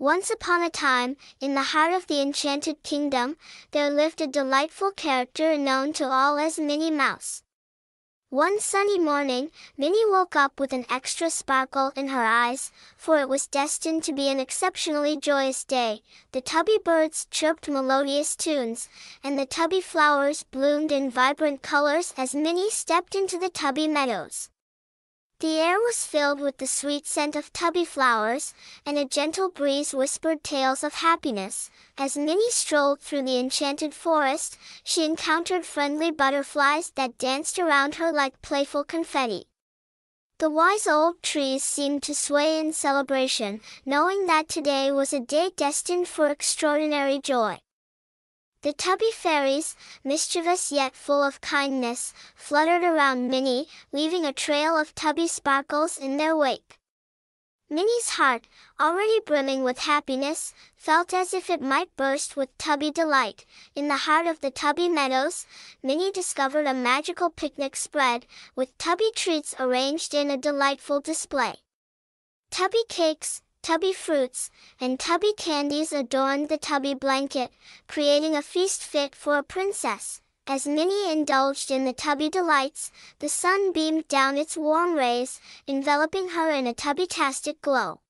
Once upon a time, in the heart of the Enchanted Kingdom, there lived a delightful character known to all as Minnie Mouse. One sunny morning, Minnie woke up with an extra sparkle in her eyes, for it was destined to be an exceptionally joyous day. The tubby birds chirped melodious tunes, and the tubby flowers bloomed in vibrant colors as Minnie stepped into the tubby meadows. The air was filled with the sweet scent of tubby flowers, and a gentle breeze whispered tales of happiness. As Minnie strolled through the enchanted forest, she encountered friendly butterflies that danced around her like playful confetti. The wise old trees seemed to sway in celebration, knowing that today was a day destined for extraordinary joy. The tubby fairies, mischievous yet full of kindness, fluttered around Minnie, leaving a trail of tubby sparkles in their wake. Minnie's heart, already brimming with happiness, felt as if it might burst with tubby delight. In the heart of the tubby meadows, Minnie discovered a magical picnic spread, with tubby treats arranged in a delightful display. Tubby cakes, tubby fruits, and tubby candies adorned the tubby blanket, creating a feast fit for a princess. As Minnie indulged in the tubby delights, the sun beamed down its warm rays, enveloping her in a tubby-tastic glow.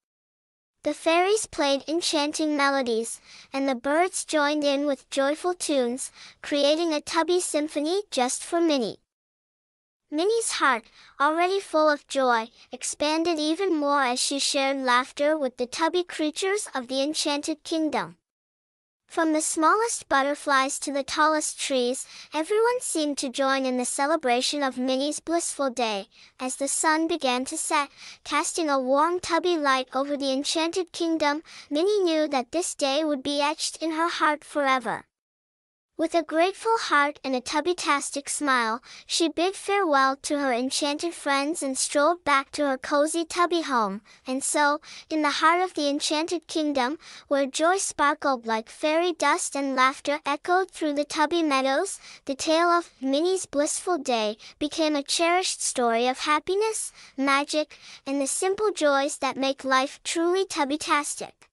The fairies played enchanting melodies, and the birds joined in with joyful tunes, creating a tubby symphony just for Minnie. Minnie's heart, already full of joy, expanded even more as she shared laughter with the tubby creatures of the enchanted kingdom. From the smallest butterflies to the tallest trees, everyone seemed to join in the celebration of Minnie's blissful day. As the sun began to set, casting a warm tubby light over the enchanted kingdom, Minnie knew that this day would be etched in her heart forever. With a grateful heart and a tubby-tastic smile, she bid farewell to her enchanted friends and strolled back to her cozy tubby home. And so, in the heart of the enchanted kingdom, where joy sparkled like fairy dust and laughter echoed through the tubby meadows, the tale of Minnie's blissful day became a cherished story of happiness, magic, and the simple joys that make life truly tubby-tastic.